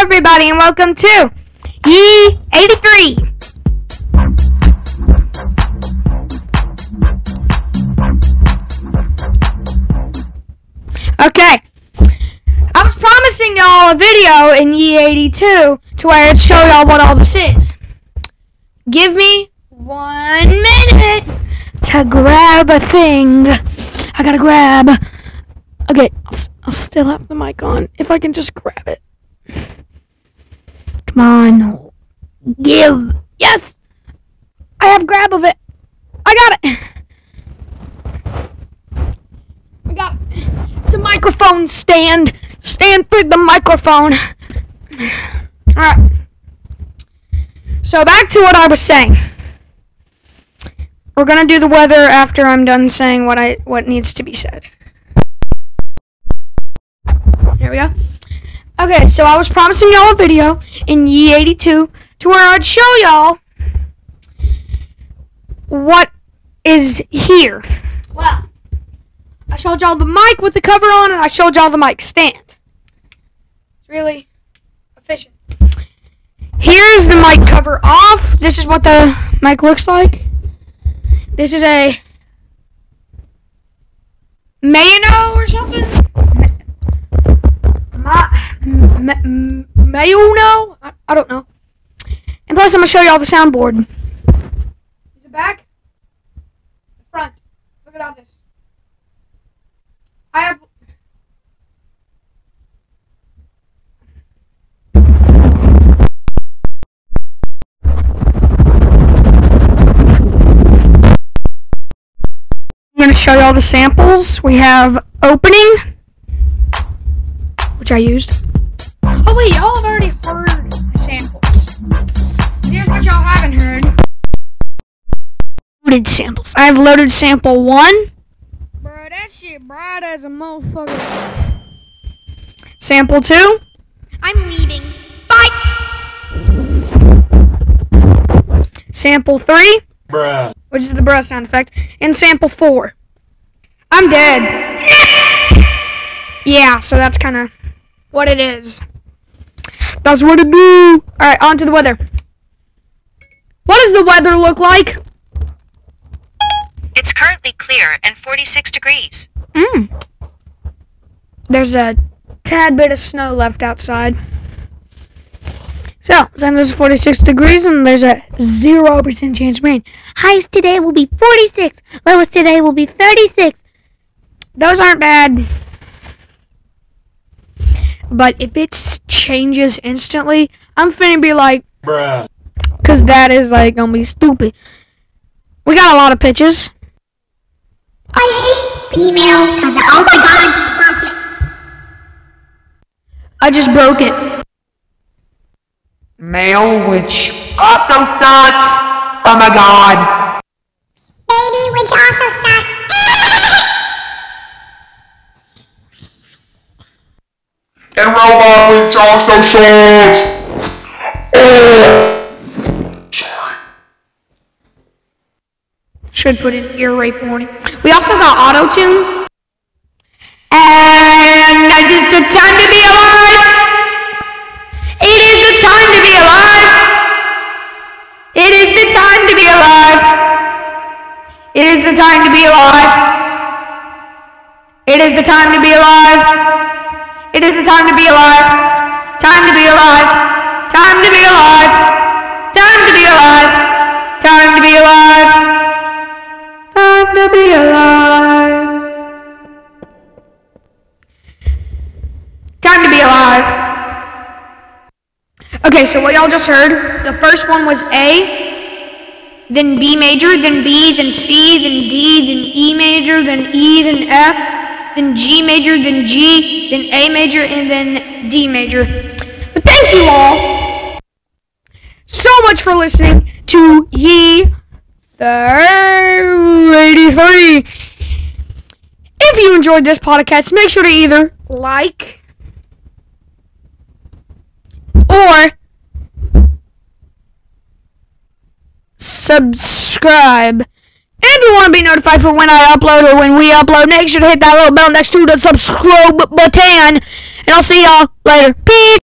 everybody, and welcome to Yee 83. Okay. I was promising y'all a video in Yee 82 to where I'd show y'all what all this is. Give me one minute to grab a thing. I gotta grab. Okay, I'll, I'll still have the mic on if I can just grab it. Come on. Give. Yes! I have grab of it. I got it. I got it. It's a microphone stand. Stand for the microphone. Alright. So back to what I was saying. We're gonna do the weather after I'm done saying what I what needs to be said. There we go. Okay, so I was promising y'all a video in Yee 82 to where I'd show y'all what is here. Well, I showed y'all the mic with the cover on, and I showed y'all the mic stand. It's really efficient. Here's the mic cover off. This is what the mic looks like. This is a Mayano Mayuno? I, I don't know. And plus, I'm gonna show you all the soundboard. Is it back? The front. Look at all this. I have. I'm gonna show you all the samples. We have opening, which I used. Oh wait, y'all have already heard the samples. Here's what y'all haven't heard. Loaded samples. I have loaded sample one. Bro, that shit bright as a motherfucker. Sample two. I'm leaving. Bye. Sample three Bruh. which is the bruh sound effect, and sample four. I'm dead. Yeah, so that's kind of what it is. That's what it do. All right, on to the weather. What does the weather look like? It's currently clear and 46 degrees. Mm. There's a tad bit of snow left outside. So, then there's 46 degrees and there's a 0% chance of rain. Highs today will be 46. Lowest today will be 36. Those aren't bad. But if it changes instantly, I'm finna be like, Bruh. because that is like gonna be stupid. We got a lot of pitches. I hate female because oh my god, I just broke it. I just broke it. Male, which also sucks. Oh my god. And robot also sucks. Oh. Sorry. Should put in ear rape warning. We also got auto tune. And it's the time to be alive. It is the time to be alive. It is the time to be alive. It is the time to be alive. It is the time to be alive. It is the time to be alive. Time to be alive. Time to be alive. Time to be alive. Time to be alive. Time to be alive. Time to be alive. Okay, so what y'all just heard, the first one was A, then B major, then B, then C, then D, then E major, then E, then F, then G major, then G, then A major, and then D major. But thank you all so much for listening to Yee 83. If you enjoyed this podcast, make sure to either like or subscribe. And if you want to be notified for when I upload or when we upload, make sure to hit that little bell next to the subscribe button. And I'll see y'all later. Peace.